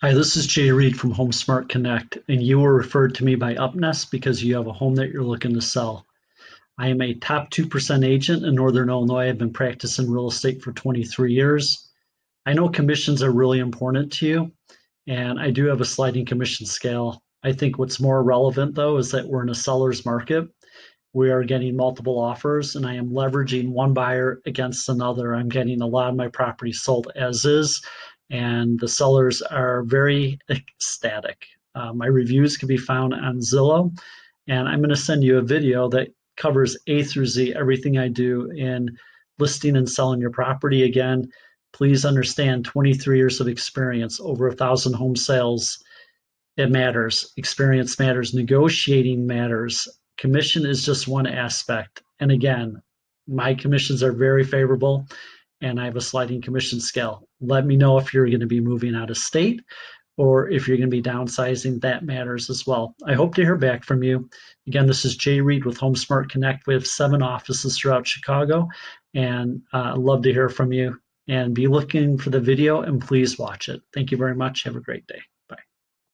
Hi, this is Jay Reid from HomeSmart Connect, and you were referred to me by UpNest because you have a home that you're looking to sell. I am a top 2% agent in Northern Illinois. I've been practicing real estate for 23 years. I know commissions are really important to you, and I do have a sliding commission scale. I think what's more relevant, though, is that we're in a seller's market. We are getting multiple offers, and I am leveraging one buyer against another. I'm getting a lot of my properties sold as is and the sellers are very ecstatic. Uh, my reviews can be found on Zillow, and I'm going to send you a video that covers A through Z, everything I do in listing and selling your property. Again, please understand 23 years of experience, over a thousand home sales. It matters. Experience matters. Negotiating matters. Commission is just one aspect. And again, my commissions are very favorable and I have a sliding commission scale. Let me know if you're going to be moving out of state or if you're going to be downsizing. That matters as well. I hope to hear back from you. Again, this is Jay Reid with HomeSmart Connect. We have seven offices throughout Chicago, and uh, love to hear from you. And be looking for the video and please watch it. Thank you very much. Have a great day.